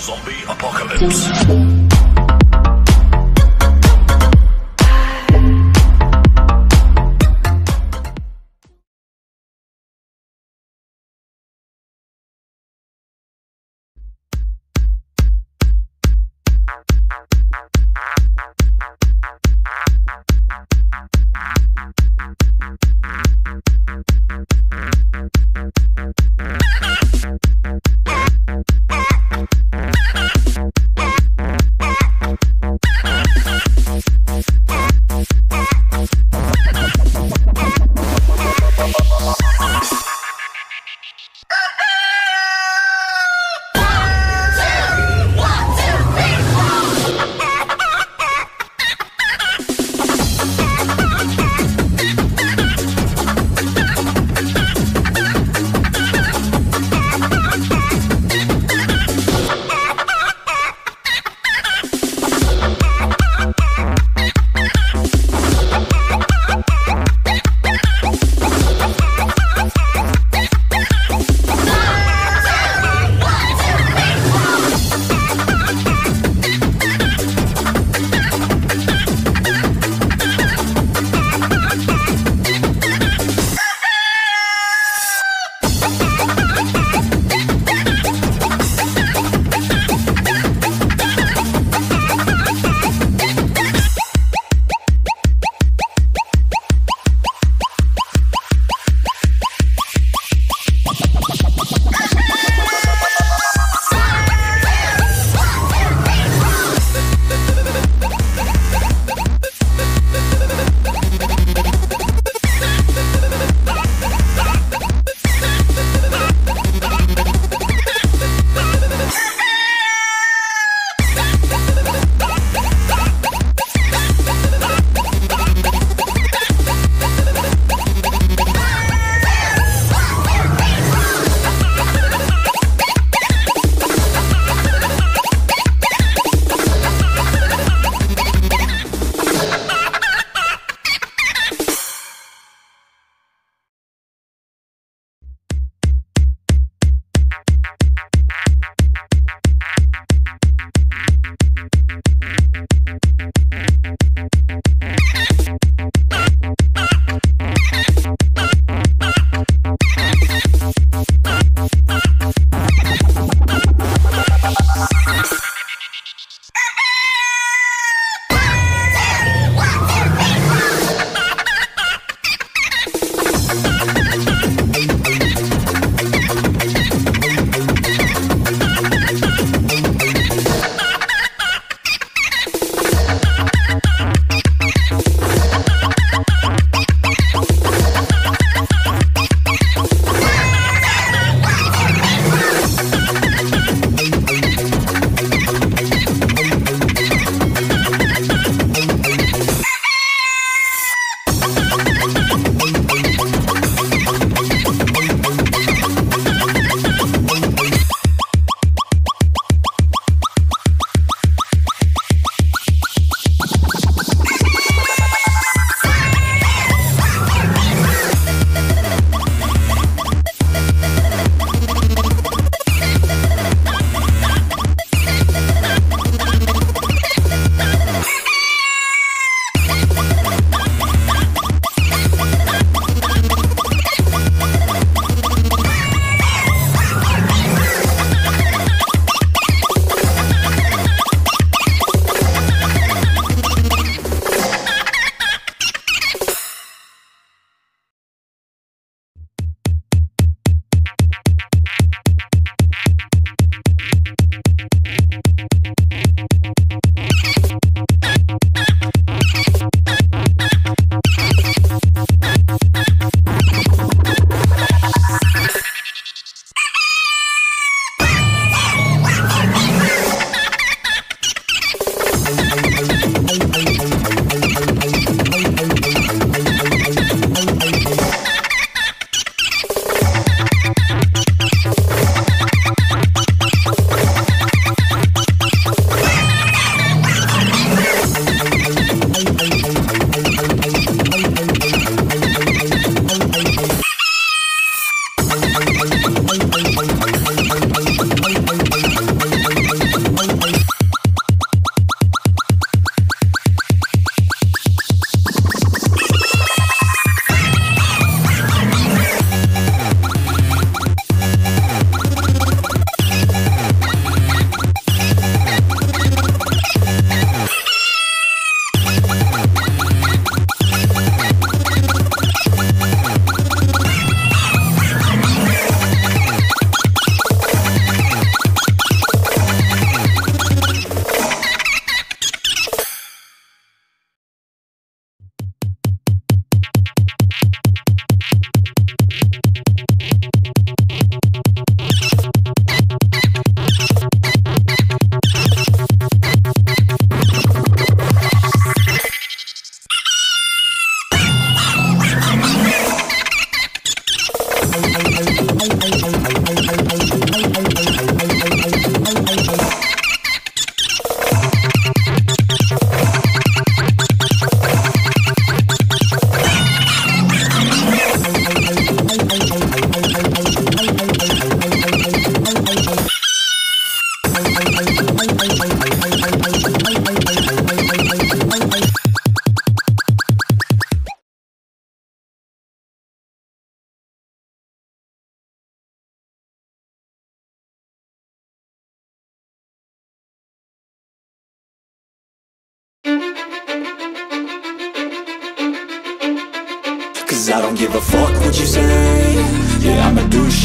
Zombie Apocalypse.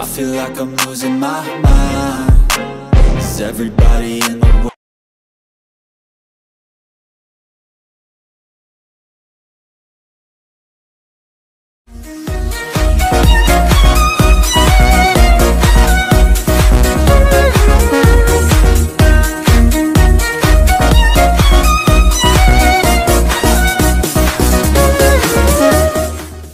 I feel like I'm losing my mind. Is everybody in the